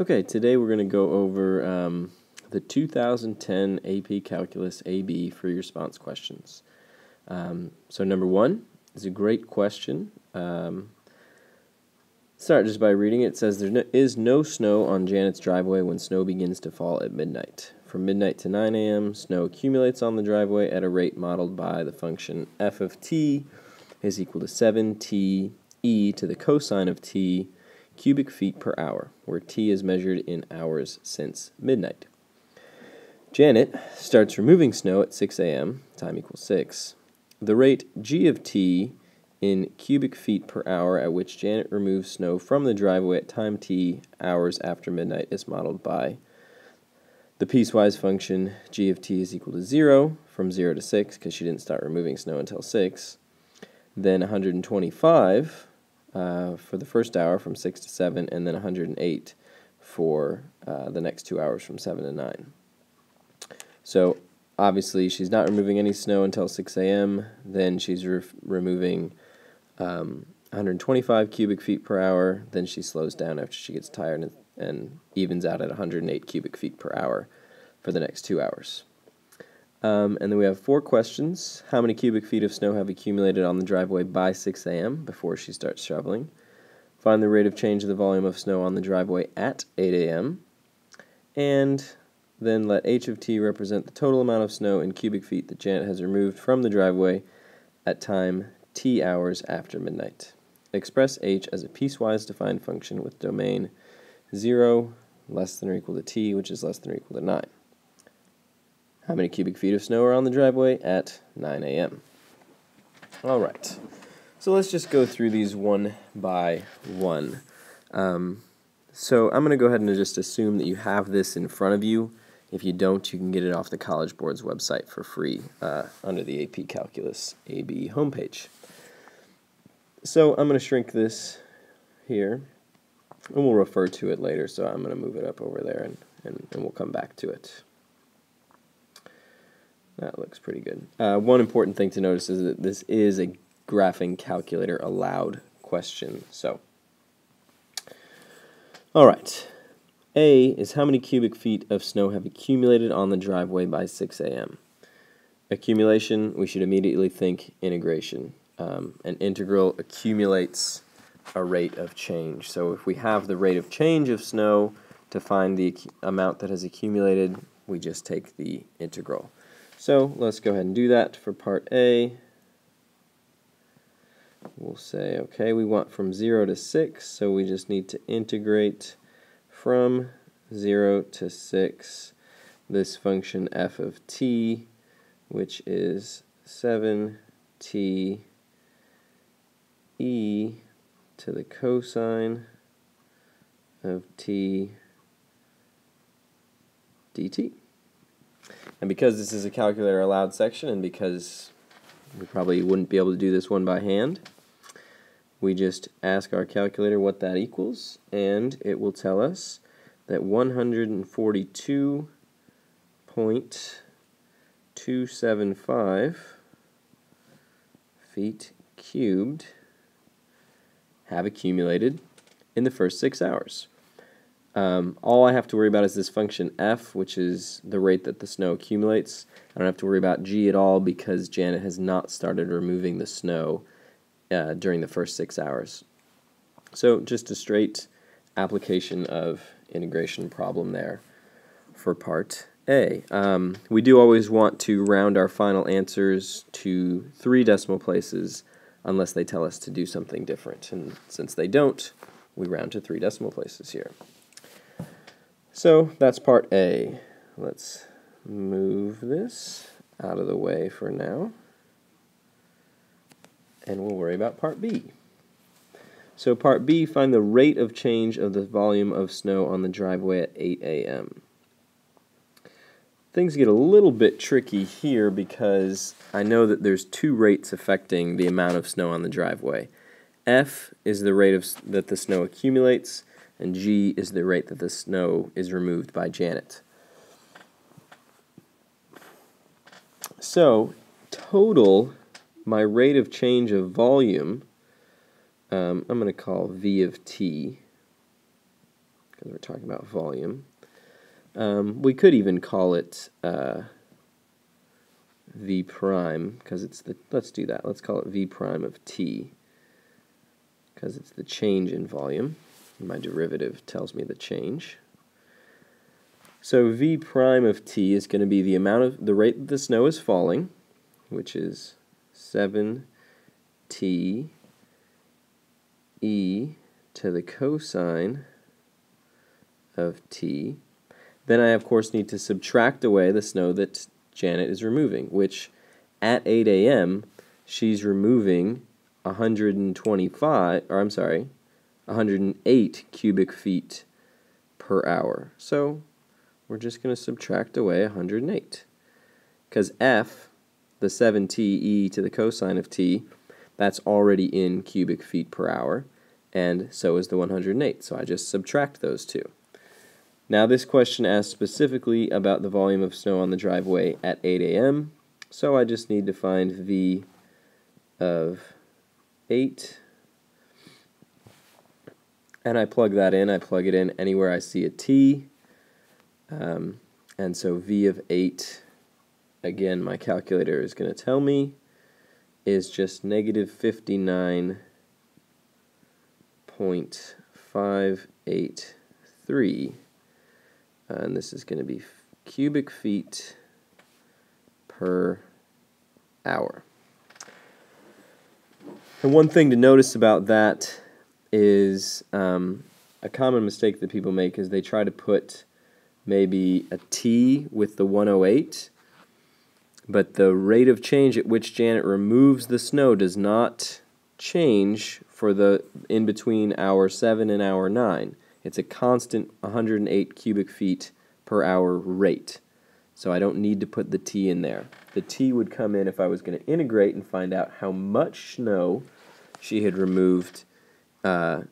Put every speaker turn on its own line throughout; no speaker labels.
Okay, today we're going to go over um, the 2010 AP Calculus AB free response questions. Um, so number one is a great question. Um, start just by reading it. It says there no, is no snow on Janet's driveway when snow begins to fall at midnight. From midnight to 9 a.m., snow accumulates on the driveway at a rate modeled by the function f of t is equal to 7t e to the cosine of t cubic feet per hour, where T is measured in hours since midnight. Janet starts removing snow at 6 a.m., time equals 6. The rate G of T in cubic feet per hour at which Janet removes snow from the driveway at time T, hours after midnight, is modeled by the piecewise function G of T is equal to 0 from 0 to 6 because she didn't start removing snow until 6. Then 125 uh, for the first hour from 6 to 7, and then 108 for uh, the next two hours from 7 to 9. So obviously she's not removing any snow until 6 a.m. Then she's re removing um, 125 cubic feet per hour. Then she slows down after she gets tired and, and evens out at 108 cubic feet per hour for the next two hours. Um, and then we have four questions. How many cubic feet of snow have accumulated on the driveway by 6 a.m. before she starts shoveling? Find the rate of change of the volume of snow on the driveway at 8 a.m. And then let h of t represent the total amount of snow in cubic feet that Janet has removed from the driveway at time t hours after midnight. Express h as a piecewise defined function with domain 0 less than or equal to t, which is less than or equal to 9. How many cubic feet of snow are on the driveway at 9 a.m.? All right. So let's just go through these one by one. Um, so I'm going to go ahead and just assume that you have this in front of you. If you don't, you can get it off the College Board's website for free uh, under the AP Calculus AB homepage. So I'm going to shrink this here, and we'll refer to it later, so I'm going to move it up over there, and, and, and we'll come back to it. That looks pretty good. Uh, one important thing to notice is that this is a graphing calculator allowed question. So, all right. A is how many cubic feet of snow have accumulated on the driveway by 6 a.m. Accumulation, we should immediately think integration. Um, an integral accumulates a rate of change. So if we have the rate of change of snow to find the amount that has accumulated, we just take the integral. So let's go ahead and do that for part A. We'll say, okay, we want from 0 to 6, so we just need to integrate from 0 to 6 this function f of t, which is 7t e to the cosine of t dt. And because this is a calculator allowed section and because we probably wouldn't be able to do this one by hand, we just ask our calculator what that equals and it will tell us that 142.275 feet cubed have accumulated in the first six hours. Um, all I have to worry about is this function f, which is the rate that the snow accumulates. I don't have to worry about g at all because Janet has not started removing the snow uh, during the first six hours. So just a straight application of integration problem there for part A. Um, we do always want to round our final answers to three decimal places unless they tell us to do something different. And since they don't, we round to three decimal places here. So that's part A. Let's move this out of the way for now. And we'll worry about part B. So part B, find the rate of change of the volume of snow on the driveway at 8 a.m. Things get a little bit tricky here because I know that there's two rates affecting the amount of snow on the driveway. F is the rate of that the snow accumulates, and G is the rate that the snow is removed by Janet. So, total, my rate of change of volume, um, I'm going to call V of t, because we're talking about volume. Um, we could even call it uh, v prime because it's the, let's do that. Let's call it v prime of t because it's the change in volume. My derivative tells me the change. So v prime of t is going to be the amount of the rate that the snow is falling, which is 7 t e to the cosine of t. Then I, of course, need to subtract away the snow that Janet is removing, which at 8 a.m. she's removing 125, or I'm sorry, 108 cubic feet per hour. So we're just going to subtract away 108. Because f, the 7te to the cosine of t, that's already in cubic feet per hour, and so is the 108. So I just subtract those two. Now this question asks specifically about the volume of snow on the driveway at 8 a.m., so I just need to find v of 8 and I plug that in. I plug it in anywhere I see a t. Um, and so v of 8, again, my calculator is going to tell me, is just negative 59.583. Uh, and this is going to be cubic feet per hour. And one thing to notice about that is um, a common mistake that people make is they try to put maybe a T with the 108, but the rate of change at which Janet removes the snow does not change for the in between hour 7 and hour 9. It's a constant 108 cubic feet per hour rate. So I don't need to put the T in there. The T would come in if I was going to integrate and find out how much snow she had removed uh,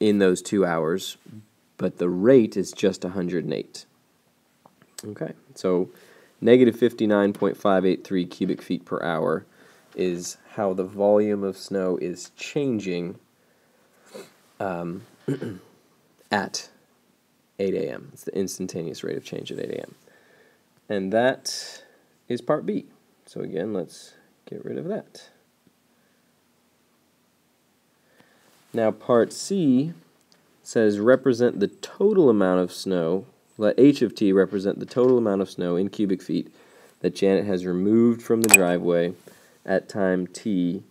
in those two hours, but the rate is just 108. Okay, so negative 59.583 cubic feet per hour is how the volume of snow is changing um, at 8 a.m. It's the instantaneous rate of change at 8 a.m. And that is part B. So again, let's get rid of that. Now part C says represent the total amount of snow, let h of t represent the total amount of snow in cubic feet that Janet has removed from the driveway at time t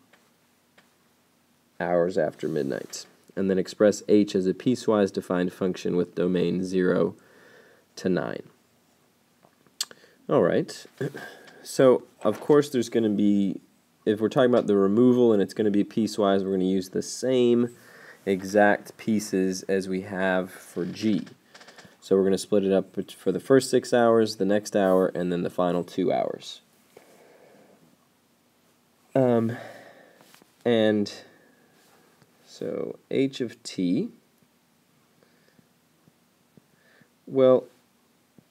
hours after midnight. And then express h as a piecewise defined function with domain 0 to 9. All right. So, of course, there's going to be if we're talking about the removal and it's going to be piecewise, we're going to use the same exact pieces as we have for G. So we're going to split it up for the first six hours, the next hour, and then the final two hours. Um, and so h of t, well,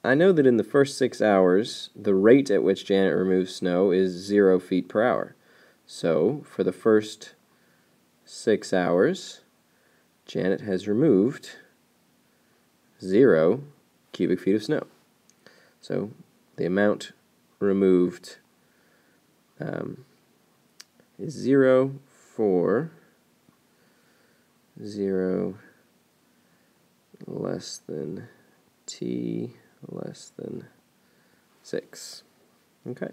I know that in the first six hours, the rate at which Janet removes snow is zero feet per hour. So for the first six hours, Janet has removed zero cubic feet of snow. So the amount removed um, is zero for zero less than t less than 6. Okay.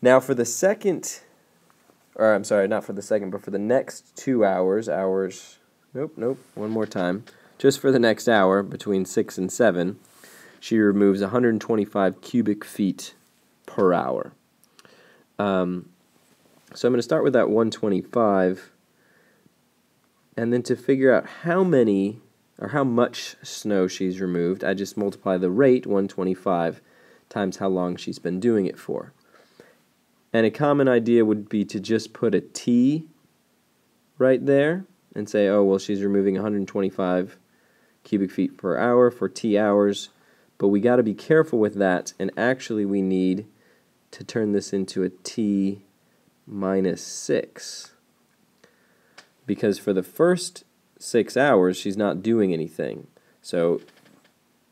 Now for the second, or I'm sorry, not for the second, but for the next two hours, hours, nope, nope, one more time. Just for the next hour, between 6 and 7, she removes 125 cubic feet per hour. Um, so I'm going to start with that 125, and then to figure out how many or how much snow she's removed, I just multiply the rate, 125, times how long she's been doing it for. And a common idea would be to just put a T right there and say, oh, well, she's removing 125 cubic feet per hour for T hours. But we got to be careful with that, and actually we need to turn this into a T minus 6. Because for the first six hours, she's not doing anything. So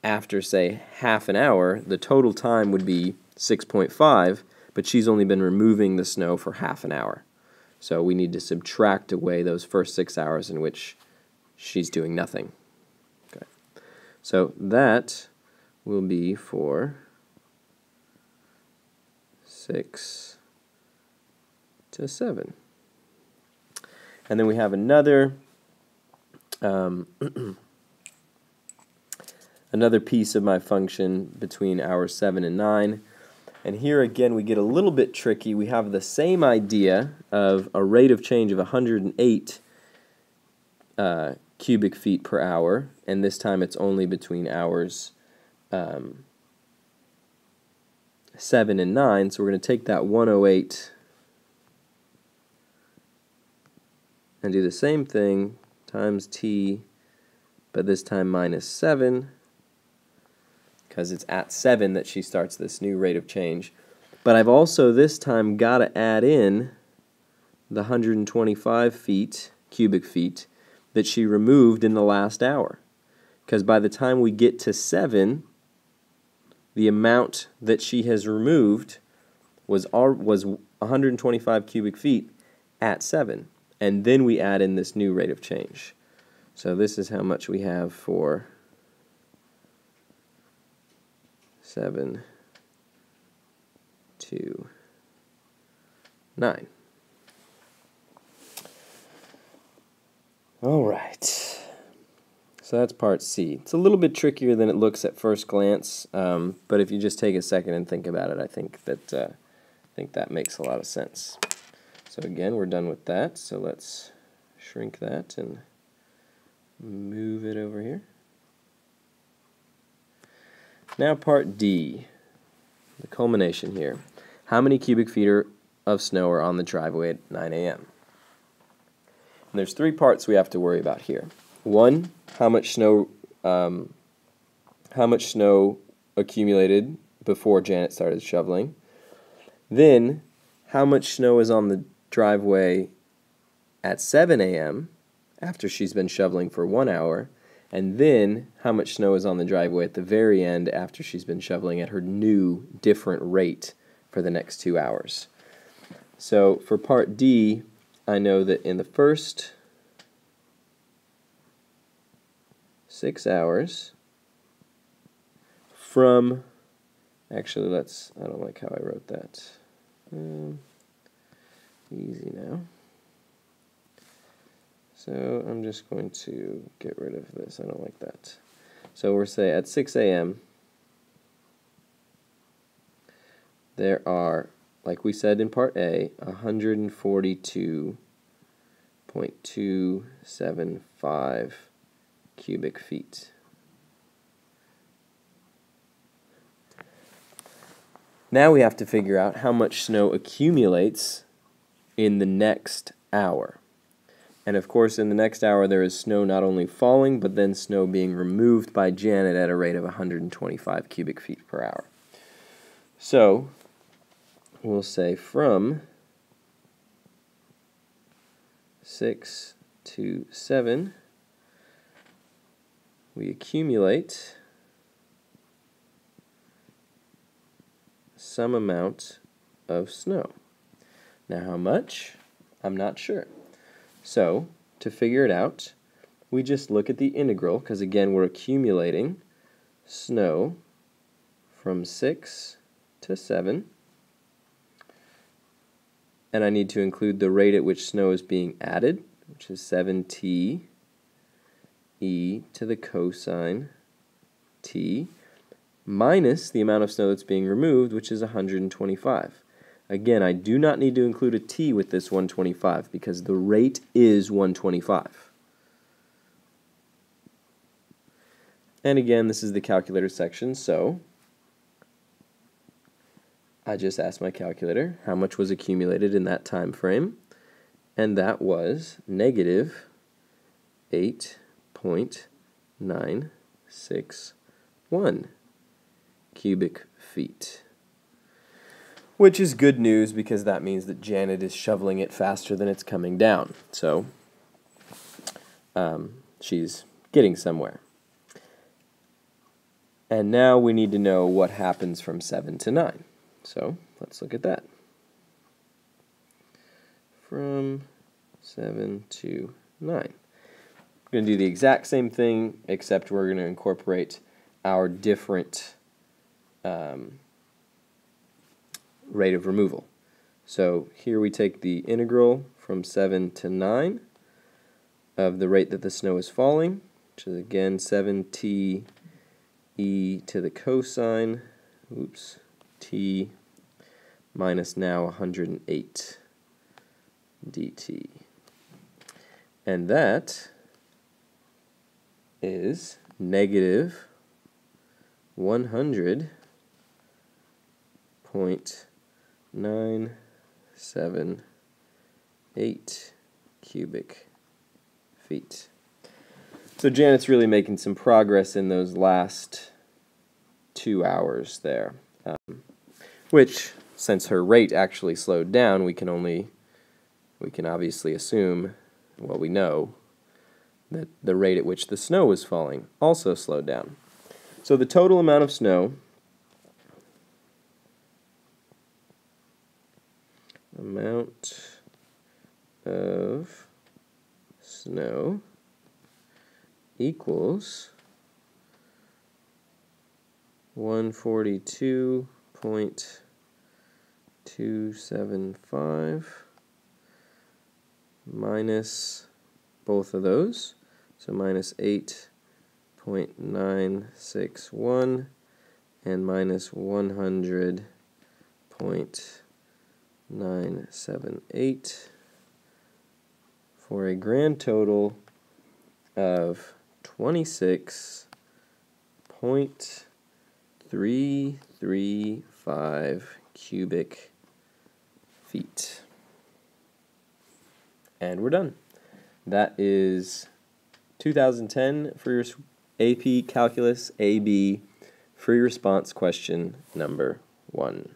after, say, half an hour, the total time would be 6.5, but she's only been removing the snow for half an hour. So we need to subtract away those first six hours in which she's doing nothing. Okay. So that will be for 6 to 7. And then we have another um, another piece of my function between hours 7 and 9. And here again we get a little bit tricky. We have the same idea of a rate of change of 108 uh, cubic feet per hour, and this time it's only between hours um, 7 and 9. So we're going to take that 108 and do the same thing times t, but this time minus 7 because it's at 7 that she starts this new rate of change. But I've also this time got to add in the 125 feet, cubic feet, that she removed in the last hour. Because by the time we get to 7, the amount that she has removed was, was 125 cubic feet at 7. And then we add in this new rate of change. So this is how much we have for seven, to, nine. All right. So that's part C. It's a little bit trickier than it looks at first glance, um, but if you just take a second and think about it, I think that uh, I think that makes a lot of sense. So again, we're done with that. So let's shrink that and move it over here. Now part D, the culmination here. How many cubic feet of snow are on the driveway at 9 a.m.? And there's three parts we have to worry about here. One, how much snow, um, how much snow accumulated before Janet started shoveling. Then, how much snow is on the driveway at 7 a.m. after she's been shoveling for one hour and then how much snow is on the driveway at the very end after she's been shoveling at her new different rate for the next two hours. So for part D, I know that in the first six hours from, actually let's, I don't like how I wrote that. Um, easy now. So I'm just going to get rid of this. I don't like that. So we're say at 6 a.m. there are, like we said in part A, 142.275 cubic feet. Now we have to figure out how much snow accumulates in the next hour. And of course, in the next hour, there is snow not only falling, but then snow being removed by Janet at a rate of 125 cubic feet per hour. So, we'll say from 6 to 7, we accumulate some amount of snow. Now, how much? I'm not sure. So, to figure it out, we just look at the integral, because again, we're accumulating snow from 6 to 7. And I need to include the rate at which snow is being added, which is 7t e to the cosine t minus the amount of snow that's being removed, which is 125. Again, I do not need to include a t with this 125 because the rate is 125. And again, this is the calculator section, so I just asked my calculator how much was accumulated in that time frame, and that was negative 8.961 cubic feet which is good news because that means that Janet is shoveling it faster than it's coming down. So um, she's getting somewhere. And now we need to know what happens from 7 to 9. So let's look at that. From 7 to 9. We're going to do the exact same thing, except we're going to incorporate our different um, rate of removal. So here we take the integral from 7 to 9 of the rate that the snow is falling, which is again 7t e to the cosine, oops, t minus now 108 dt. And that is negative 100.978 cubic feet. So Janet's really making some progress in those last two hours there, um, which, since her rate actually slowed down, we can only, we can obviously assume, well, we know that the rate at which the snow was falling also slowed down. So the total amount of snow amount of snow equals 142.275 minus both of those, so minus 8.961 and minus 100.978 for a grand total of 26.335 cubic feet. And we're done. That is 2010 for your AP Calculus AB free response question number one.